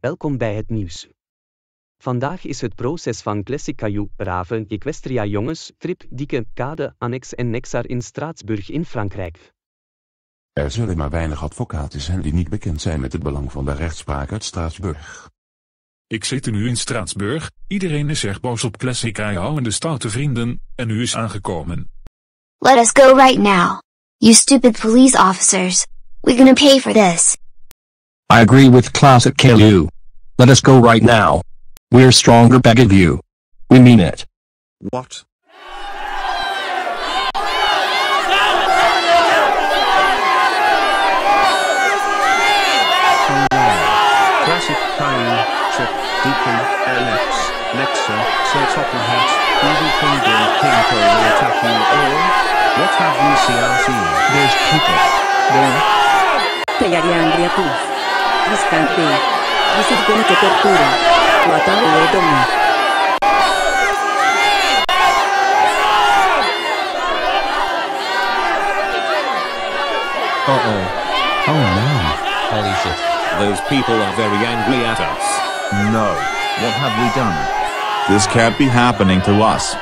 Welkom bij het nieuws. Vandaag is het proces van Classic Caillou, Raven, Equestria Jongens, Trip, Dieke, Kade, Annex en Nexar in Straatsburg in Frankrijk. Er zullen maar weinig advocaten zijn die niet bekend zijn met het belang van de rechtspraak uit Straatsburg. Ik zit nu in Straatsburg, iedereen is erg boos op Classic IO en de stoute vrienden, en u is aangekomen. Let us go right now. You stupid police officers. We're gonna pay for this. I agree with Classic Caillou. Let us go right now. We're stronger beg of you. We mean it. What? Classic Caillou, Trip, Deacon, LX, Lexa, Sir Topping Evil Penguin, King Cole attacking all? What have we CRC? There's people. There. Pegarían criaturas. Distante. Disipone que tortura. Matado de domo. Uh-oh. Oh no. Holy shit. Those people are very angry at us. No. What have we done? This can't be happening to us.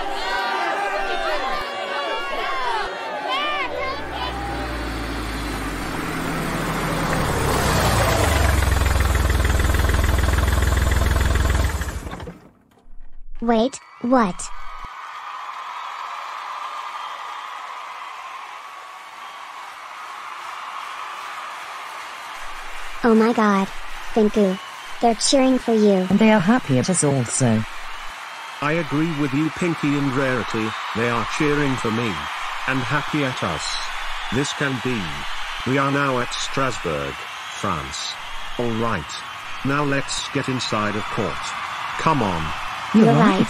Wait, what? Oh my god. Pingu. They're cheering for you. And they are happy at us also. I agree with you Pinkie and Rarity, they are cheering for me. And happy at us. This can be. We are now at Strasbourg, France. Alright. Now let's get inside of court. Come on. You're right.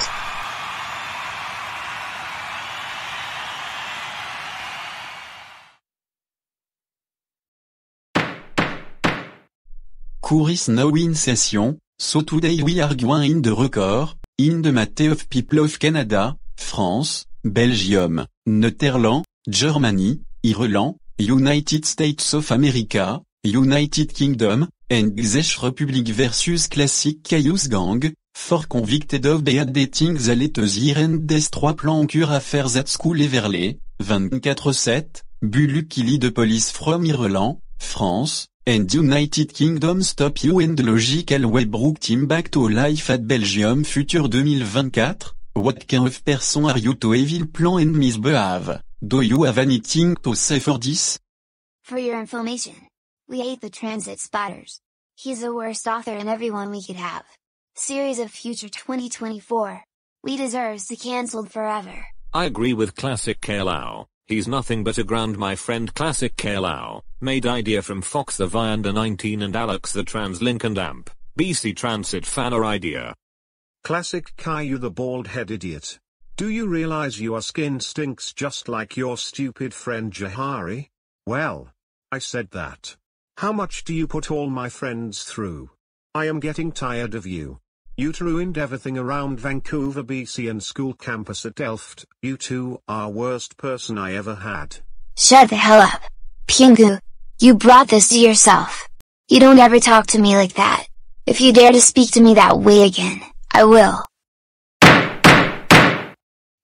In session, so today we are going the record, in the mate of people of Canada, France, Belgium, Netherlands, Germany, Ireland, United States of America, United Kingdom, and Czech Republic versus Classic Chaos Gang, for convicted of latest year and des trois plans cure affairs at school Everley, 24-7, Bulukili de police from Ireland, France, and United Kingdom stop you and logical way brought him back to life at Belgium future 2024, what kind of person are you to evil plan and misbehave, do you have anything to say for this? For your information. We hate the transit spotters. He's the worst author and everyone we could have. Series of Future 2024. We deserves to cancelled forever. I agree with Classic Caillou. He's nothing but a grand my friend Classic Caillou. Made idea from Fox the Viander 19 and Alex the Translink and Amp. BC Transit fanner idea. Classic Caillou the bald-head idiot. Do you realize your skin stinks just like your stupid friend Jahari? Well. I said that. How much do you put all my friends through? I am getting tired of you. You ruined everything around Vancouver BC and school campus at Delft. You two are worst person I ever had. Shut the hell up. Pingu. You brought this to yourself. You don't ever talk to me like that. If you dare to speak to me that way again, I will.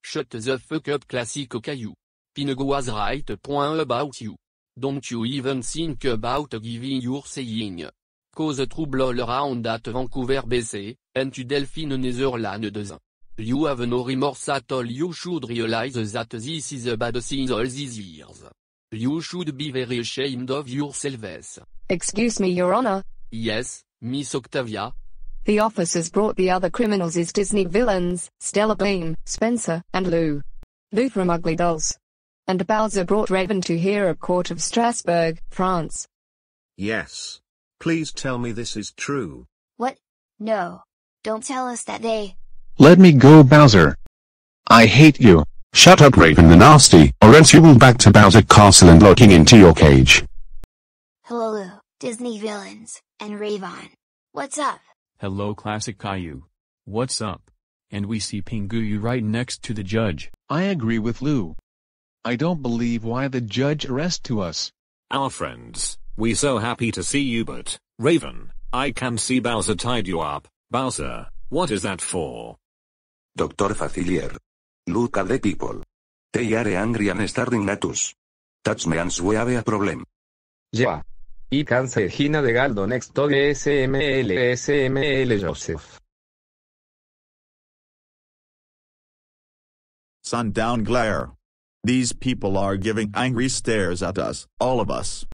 Shut the fuck up classic caillou. Pingu was right. Point about you. Don't you even think about giving your saying. Cause trouble all around at Vancouver BC, and to Delphine Netherland 2. You have no remorse at all you should realize that this is a bad thing all these years. You should be very ashamed of yourselves. Excuse me your honor. Yes, Miss Octavia. The officers brought the other criminals as Disney villains, Stella Beam, Spencer, and Lou. Lou from Ugly Dolls. And Bowser brought Raven to here at Court of Strasbourg, France. Yes. Please tell me this is true. What? No. Don't tell us that they. Let me go Bowser. I hate you. Shut up Raven the Nasty, or else you will back to Bowser Castle and looking into your cage. Hello, Lou, Disney villains, and Ravon. What's up? Hello Classic Caillou. What's up? And we see Pinguyu right next to the judge. I agree with Lou. I don't believe why the judge arrest to us. Our friends, we so happy to see you but, Raven, I can see Bowser tied you up. Bowser, what is that for? Doctor Facilier. Look at the people. They are angry and starting natus. Touch me and we have a problem. Yeah. I can say Gina Degaldo next to the SML SML Joseph. Sundown glare. These people are giving angry stares at us, all of us.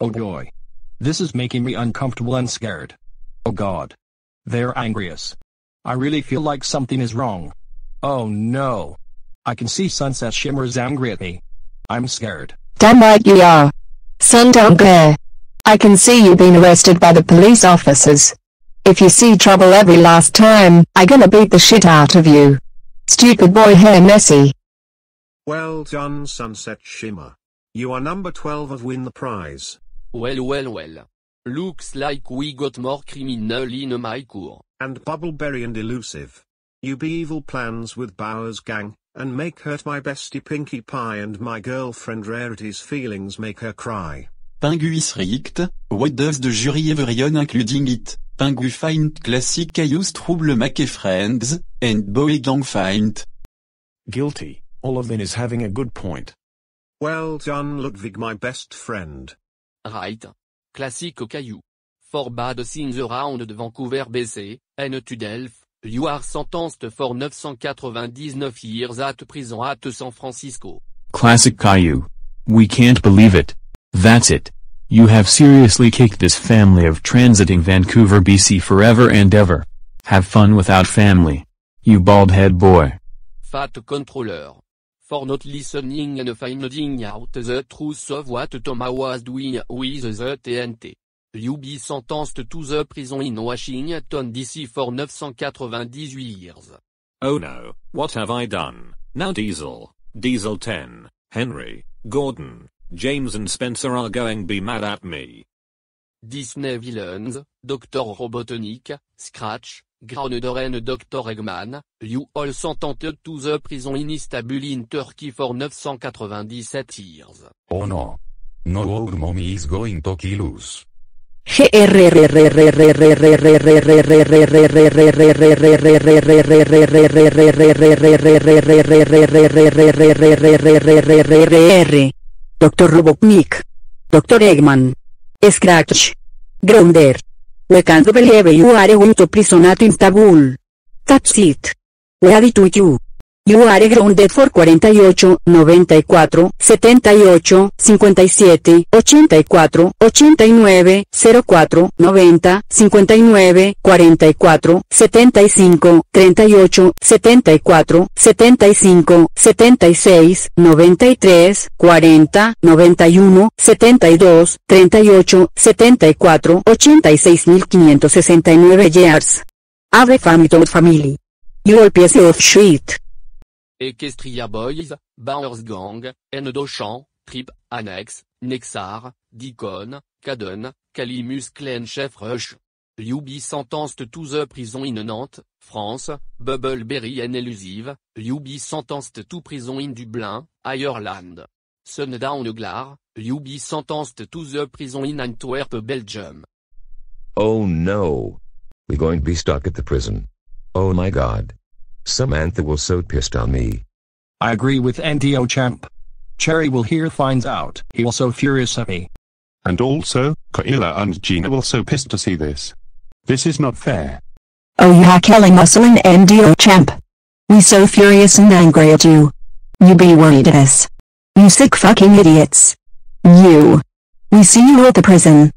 Oh boy. This is making me uncomfortable and scared. Oh god. They're angrious. I really feel like something is wrong. Oh no. I can see Sunset Shimmers angry at me. I'm scared. Damn right you are. Sundown Glare. I can see you being arrested by the police officers. If you see trouble every last time, I gonna beat the shit out of you. Stupid boy hair messy. Well done Sunset Shimmer. You are number 12 of win the prize. Well well well. Looks like we got more criminal in my cour. And Bubbleberry and Elusive. You be evil plans with Bowers gang, and make hurt my bestie Pinkie Pie and my girlfriend Rarity's feelings make her cry. Pinguis richt, what does the jury everyone including it? Pingu find classic chaos trouble make friends, and boy gang find. Guilty, Olivin is having a good point. Well done Ludwig my best friend. Right. Classique au caillou. For bad since around de Vancouver BC, N to Delph, you are sentenced for 999 years at prison at San Francisco. Classic Caillou. We can't believe it. That's it. You have seriously kicked this family of transiting Vancouver BC forever and ever. Have fun without family. You bald head boy. Fat controller. For not listening and finding out the truth of what Thomas was doing with the TNT. You be sentenced to the prison in Washington DC for 998 years. Oh no, what have I done? Now Diesel, Diesel 10, Henry, Gordon, James and Spencer are going to be mad at me. Disney villains, Dr. Robotnik, Scratch, And Dr. Eggman, you all sentenced to the prison in Istanbul in Turkey for 997 years. Oh no. No old mommy is going to kill us. Dr. Robotnik. Dr. Eggman. Scratch. Grounder. We can't believe you are going to prison at Istanbul. That's it. Where with you? You are grounded for 48, 94, 78, 57, 84, 89, 04, 90, 59, 44, 75, 38, 74, 75, 76, 93, 40, 91, 72, 38, 74, 86.569 years. Have family family. You all piece of shit. Equestria Boys, Bowers Gang, N. Trip, Annex, Nexar, Deacon, Caden, Calimus Clan Chef Rush. You be sentenced to the prison in Nantes, France, Bubbleberry and Elusive, you be sentenced to prison in Dublin, Ireland. Sundown Glar, you be sentenced to the prison in Antwerp, Belgium. Oh no. We're going to be stuck at the prison. Oh my god. Samantha was so pissed on me. I agree with NDO champ. Cherry will hear finds out. He will so furious at me. And also, Kaila and Gina will so pissed to see this. This is not fair. Oh yeah Kali Muscle and NDO champ. We so furious and angry at you. You be worried at us. You sick fucking idiots. You. We see you at the prison.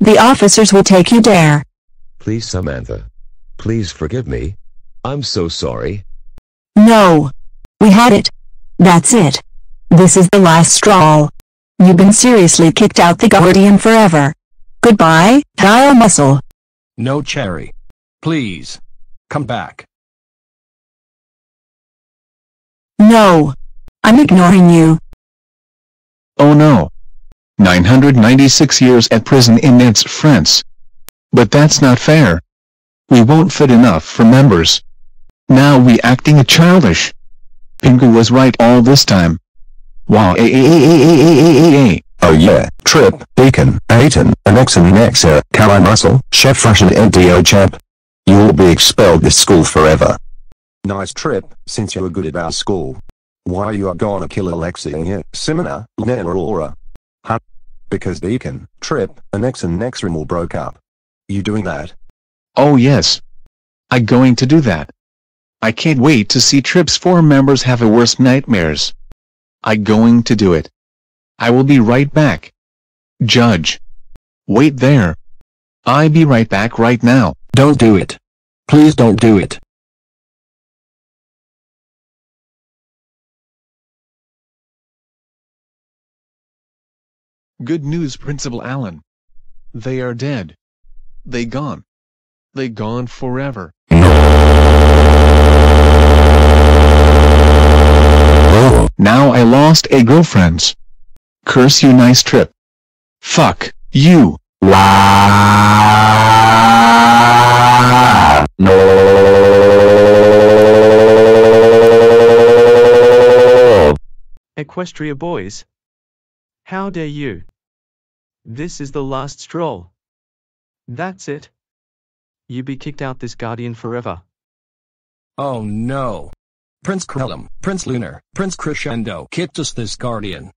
The officers will take you there. Please Samantha. Please forgive me. I'm so sorry. No. We had it. That's it. This is the last straw. You've been seriously kicked out the Guardian forever. Goodbye, Kali Muscle. No Cherry. Please. Come back. No. I'm ignoring you. Oh no. 996 years at prison in Nantes, France. But that's not fair. We won't fit enough for members. Now we acting a childish. Pingu was right all this time. Wow. Oh yeah, Trip, Deacon, Aiton, Anexon Nexa, Kali Muscle, Chef Russian and Dio Champ. You will be expelled this school forever. Nice trip, since you're good at our school. Why you are gonna kill Alexia, Simona, Lena or Aura? Huh? Because Deacon, Trip, Annex and Nexrim all broke up. You doing that? Oh yes. I going to do that. I can't wait to see Trip's four members have a worse nightmares. I going to do it. I will be right back. Judge. Wait there. I be right back right now. Don't do it. Please don't do it. Good news Principal Allen. They are dead. They gone. They gone forever. Oh, now I lost a girlfriends. Curse you nice trip. Fuck, you. Equestria boys. How dare you? This is the last stroll. That's it. You be kicked out this guardian forever. Oh no. Prince Krellum, Prince Lunar, Prince Crescendo kicked us this guardian.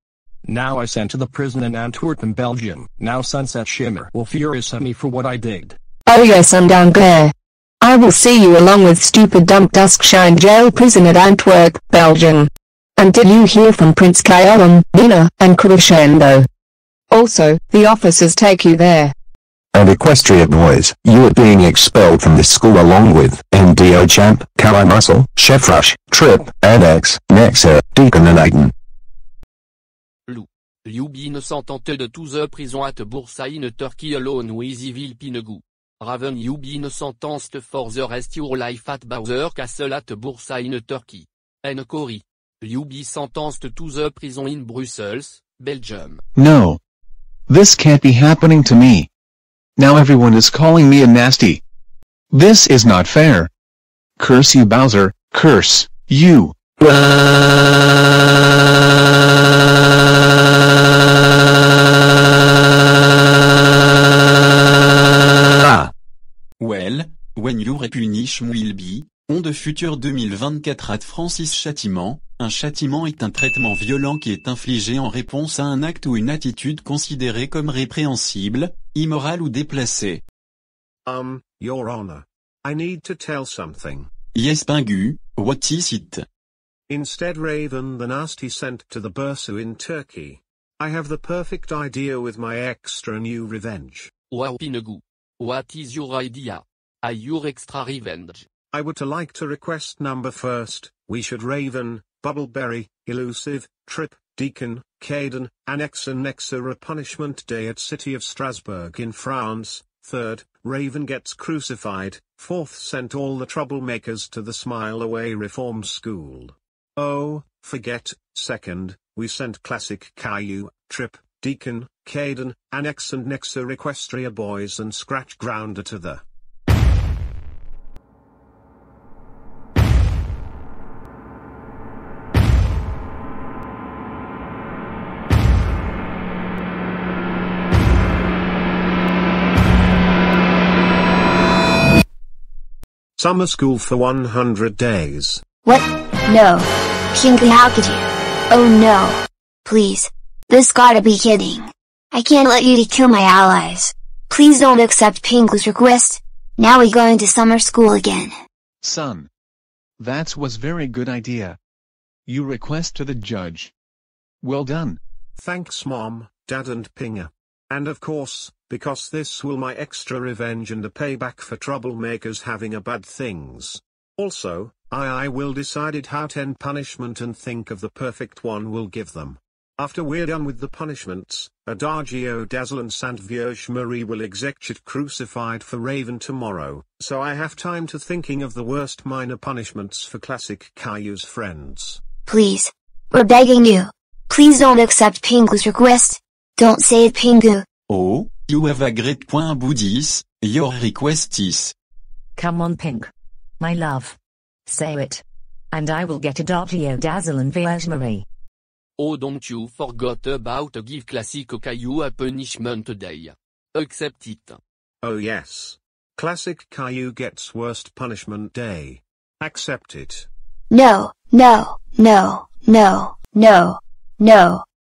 Now I sent to the prison in Antwerp, Belgium. Now Sunset Shimmer will furious at me for what I did. Oh yes I'm down there. I will see you along with stupid dump Duskshine jail prison at Antwerp, Belgium. And did you hear from Prince Krellum, Nina, and Crescendo? Also, the officers take you there. And Equestria boys, you are being expelled from this school along with NDO Champ, Kali Muscle, Chef Rush, Trip, Annex, Nexa, Deacon and Aiden. You be innocent until the to the prison at Boursaine Turkey alone with evil Pinegu. Raven you be sentenced for the rest your life at Bowser Castle at Boursaine Turkey. And Cory. You be sentenced to the prison in Brussels, Belgium. No. This can't be happening to me. Now everyone is calling me a nasty. This is not fair. Curse you Bowser, curse, you. Ah. Well, when you repunish will be, on de futur 2024 at Francis Châtiment, un châtiment est un traitement violent qui est infligé en réponse à un acte ou une attitude considérée comme répréhensible, immoral ou déplacé. Um, Your Honor. I need to tell something. Yes Pingu, what is it? Instead Raven the Nasty sent to the Bursu in Turkey. I have the perfect idea with my extra new revenge. Wow Pinegu. What is your idea? Are your extra revenge? I would to like to request number first, we should Raven, Bubbleberry, Elusive, Trip, Deacon, Caden, Annex and Nexa punishment day at City of Strasbourg in France, third, Raven gets crucified, fourth sent all the troublemakers to the Smile Away Reform School. Oh, forget, second, we sent Classic Caillou, Trip, Deacon, Caden, Annex and Nexa Equestria Boys and Scratch Grounder to the Summer school for 100 days. What? No. Kinky, how could you? Oh no. Please. This gotta be kidding. I can't let you to kill my allies. Please don't accept Pingu's request. Now we going to summer school again. Son. That was very good idea. You request to the judge. Well done. Thanks mom, dad and Pinga. And of course, because this will my extra revenge and a payback for troublemakers having a bad things. Also, I I will decided how to end punishment and think of the perfect one will give them. After we're done with the punishments, Adagio Dazzle and Saint Vierge Marie will execute crucified for Raven tomorrow, so I have time to thinking of the worst minor punishments for classic Caillou's friends. Please. We're begging you. Please don't accept Pingu's request. Don't say it Pingu. Oh, you have a great point Boudis, your request is. Come on Pink. My love. Say it. And I will get a Adagio Dazzle and Vierge Marie. Oh don't you forgot about give classic Caillou a punishment day. Accept it. Oh yes. Classic Caillou gets worst punishment day. Accept it. No, no, no, no, no, no.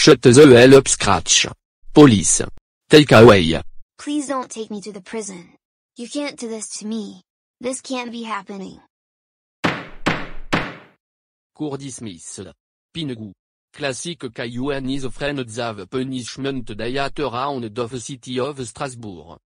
Shut the hell up Scratch. Police. Take away. Please don't take me to the prison. You can't do this to me. This can't be happening. Cour dismissed. Pingu. Classic Caillou and his friends have punishment day at around of city of Strasbourg.